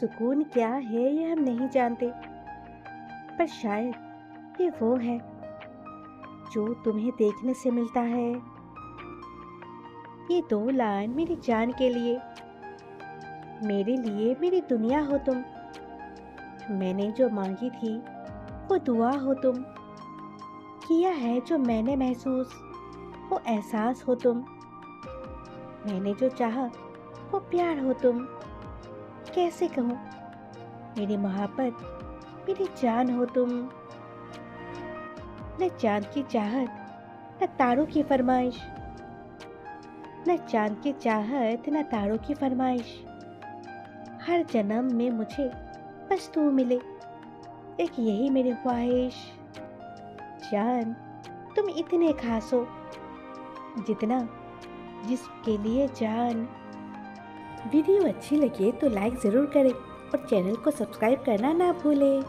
सुकून क्या है ये हम नहीं जानते। पर शायद ये वो है, जो तुम्हें देखने से मिलता है। ये दो लान मेरी जान के लिए। मेरे लिए मेरी दुनिया हो तुम। मैंने जो मांगी थी, वो दुआ हो तुम। किया है जो मैंने महसूस, वो एहसास हो तुम। मैंने जो चाहा, वो प्यार हो तुम। कैसे कहूँ? मेरी मोहब्बत मेरी जान हो तुम। न चाँद की चाहत, न तारों की फरमाइश। न चाँद की चाहत, न तारों की फरमाइश। हर जन्म में मुझे बस तू मिले, एक यही मेरी ख्वाहिश। जान, तुम इतने खास हो जितना जिसके लिए जान। वीडियो अच्छी लगे तो लाइक ज़रूर करें और चैनल को सब्सक्राइब करना ना भूलें।